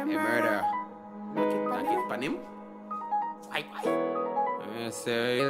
Hey, murder. Knock it pan him. Why, why? I say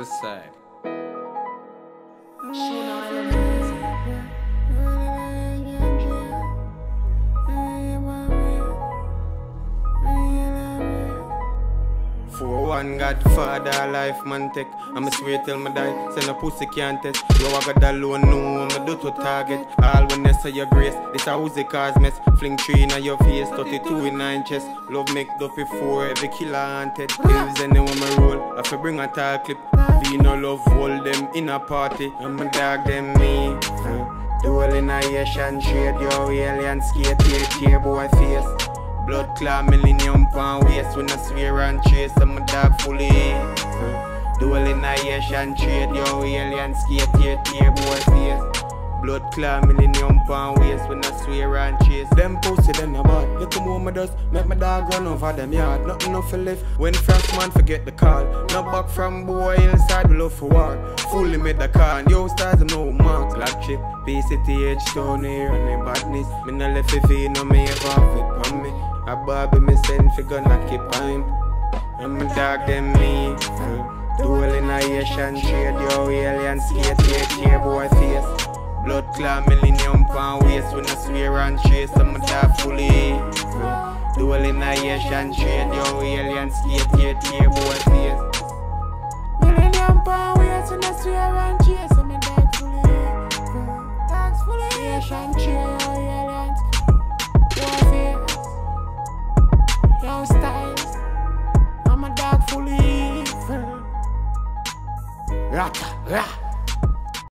For one Godfather life man take. I'm a swear till me die. Say no pussy can't test. Yo I got alone know I'm do to target. All when they say your grace This a who's cause mess. Fling three in your face 32 in nine chest. Love make dopey four Every killer haunted. Kills anyone me roll. I fi bring a tall clip. Be no love hold them in a party. I'm a dog them me. Duel in a Asian shade Yo alien skate Tear tear boy face Blood clot millennium pound waste when I swear and chase I'm a dog fully. Uh, in a Asian trade Yo alien skate tear tear boy face Blood clot millennium pound waste when I swear and chase Them pussy them a bad. Little more me does Make my dog run over them yard. Nothing no for live When first man forget the call No back from boy inside we love for war. Fully made the car and yo stars no mark Black chip. PCTH here and the badness. Me no left if you know me ever have it on me a Bobby me send fi gonna keep him I'm a dog them me Duel in a Asian trade Yo alien skate tear tear boy face. Blood clot millennium pound waste When I swear and chase I'm a dog fully. Duel in a Asian trade Yo alien skate tear tear boy face. Millennium pound waste when I swear and chase I'm a dog fully. Dogs fully. Asian trade Rata, rata.